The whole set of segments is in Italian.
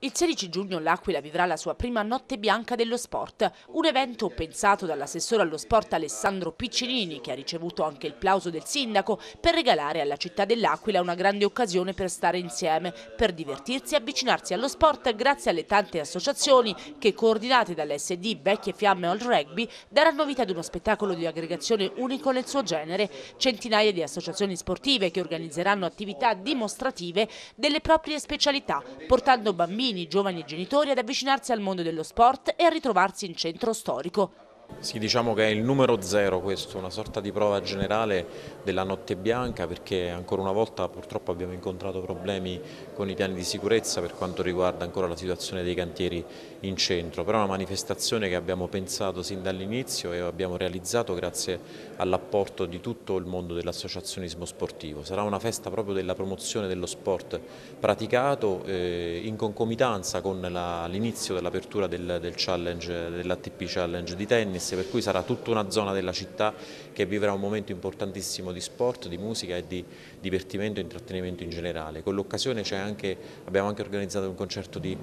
Il 16 giugno l'Aquila vivrà la sua prima notte bianca dello sport, un evento pensato dall'assessore allo sport Alessandro Piccinini, che ha ricevuto anche il plauso del sindaco, per regalare alla città dell'Aquila una grande occasione per stare insieme, per divertirsi e avvicinarsi allo sport grazie alle tante associazioni che, coordinate dall'SD Vecchie Fiamme al Rugby, daranno vita ad uno spettacolo di aggregazione unico nel suo genere. Centinaia di associazioni sportive che organizzeranno attività dimostrative delle proprie specialità, portando bambini bambini, giovani e genitori ad avvicinarsi al mondo dello sport e a ritrovarsi in centro storico. Sì, diciamo che è il numero zero questo, una sorta di prova generale della notte bianca perché ancora una volta purtroppo abbiamo incontrato problemi con i piani di sicurezza per quanto riguarda ancora la situazione dei cantieri in centro, però è una manifestazione che abbiamo pensato sin dall'inizio e abbiamo realizzato grazie all'apporto di tutto il mondo dell'associazionismo sportivo. Sarà una festa proprio della promozione dello sport praticato eh, in concomitanza con l'inizio dell'apertura del, del dell'ATP Challenge di tennis tennis, per cui sarà tutta una zona della città che vivrà un momento importantissimo di sport, di musica e di divertimento e intrattenimento in generale. Con l'occasione abbiamo anche organizzato un concerto di,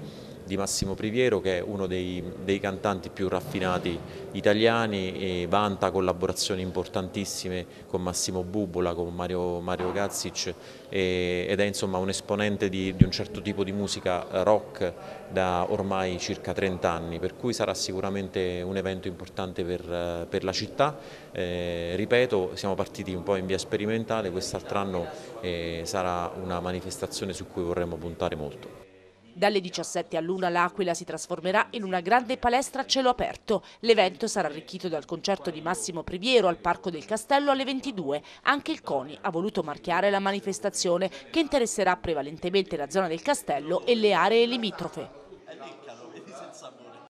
di, Massimo Priviero che è uno dei, dei cantanti più raffinati italiani e vanta collaborazioni importantissime con Massimo Bubola, con Mario, Mario Gazzic e, ed è insomma un esponente di, di un certo tipo di musica rock da ormai circa 30 anni, per cui sarà sicuramente un evento importante importante per, per la città. Eh, ripeto, siamo partiti un po' in via sperimentale, quest'altro anno eh, sarà una manifestazione su cui vorremmo puntare molto. Dalle 17 all'una l'Aquila si trasformerà in una grande palestra a cielo aperto. L'evento sarà arricchito dal concerto di Massimo Priviero al Parco del Castello alle 22. Anche il CONI ha voluto marchiare la manifestazione che interesserà prevalentemente la zona del castello e le aree limitrofe.